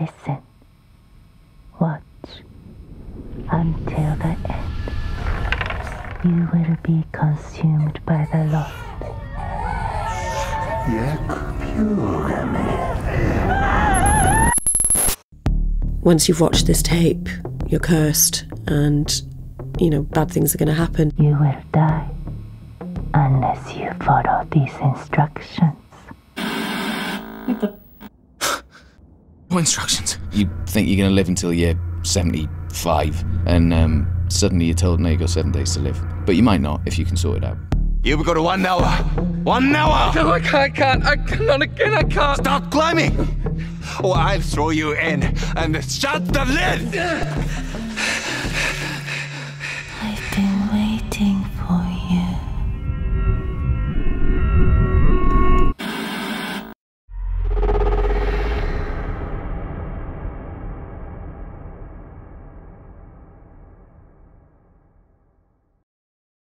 listen. Watch until the end. You will be consumed by the lost. Once you've watched this tape, you're cursed, and you know bad things are going to happen. You will die unless you follow these instructions. What what instructions? You think you're going to live until you're 75, and um, suddenly you're told, no, you've got seven days to live. But you might not if you can sort it out. You've got one hour. One hour! No, I can't, I can't. I can't, again, I can't. Stop climbing! Or I'll throw you in and shut the lid! I've been waiting